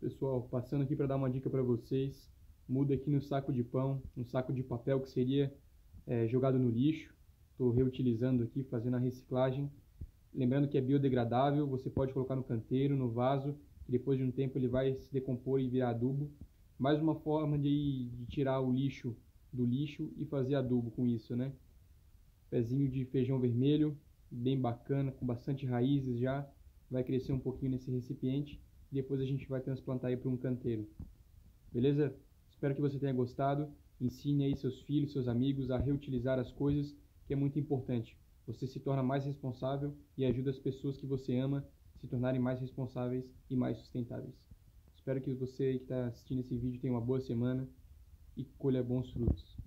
Pessoal, passando aqui para dar uma dica para vocês, muda aqui no saco de pão, um saco de papel que seria é, jogado no lixo. Estou reutilizando aqui, fazendo a reciclagem. Lembrando que é biodegradável, você pode colocar no canteiro, no vaso, que depois de um tempo ele vai se decompor e virar adubo. Mais uma forma de, de tirar o lixo do lixo e fazer adubo com isso, né? Pezinho de feijão vermelho, bem bacana, com bastante raízes já, vai crescer um pouquinho nesse recipiente e depois a gente vai transplantar aí para um canteiro. Beleza? Espero que você tenha gostado. Ensine aí seus filhos, seus amigos a reutilizar as coisas, que é muito importante. Você se torna mais responsável e ajuda as pessoas que você ama se tornarem mais responsáveis e mais sustentáveis. Espero que você que está assistindo esse vídeo tenha uma boa semana e colha bons frutos.